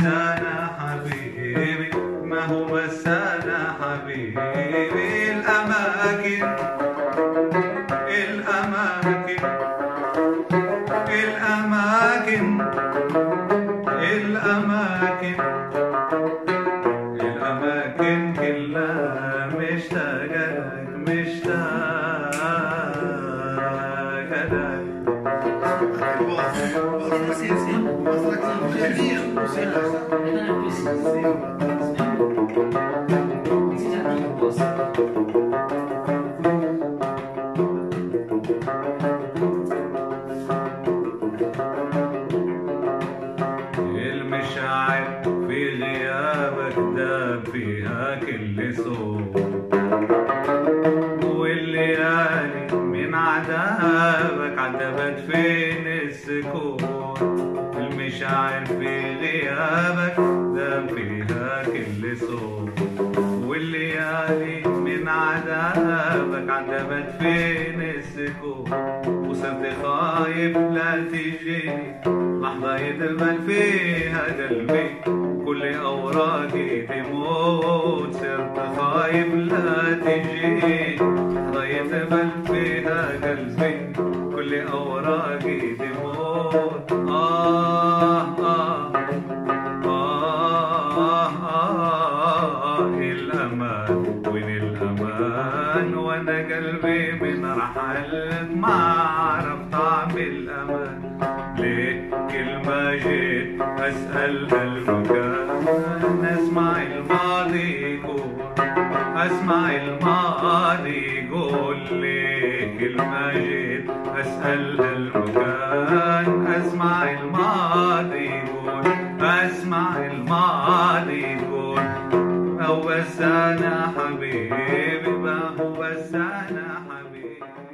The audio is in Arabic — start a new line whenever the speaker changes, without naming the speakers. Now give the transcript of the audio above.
أنا حبيبي ما هو بس أنا حبيبي؟ الأماكن الأماكن الأماكن الأماكن الأماكن كلها مشتاقة لك مشتاقة. لك المشاعر في غيابك داب فيها صوت. والليالي من عذابك عذبت فين السكوت؟ المشاعر في غيابك داب فيها كل صوت. والليالي من عذابك عذبت فين السكوت. وصرت خايف لا تجيني لحظة يدبل فيها قلبي. كل أوراقي تموت. صرت خايف لا تجيني لحظة يدبل فيها قلبي. كل أوراقي تموت. آه. الأمان وين الأمان؟ وأنا قلبي من رحلت ما عرف طعم الأمان. ليه كل ما جيت أسأل المكان أسمع الماضي يقول أسمع الماضي يقول. ليه كل ما جيت أسأل المكان أسمع الماضي يقول أسمع الماضي بس أنا حبيبي ما هو بس أنا حبيبي.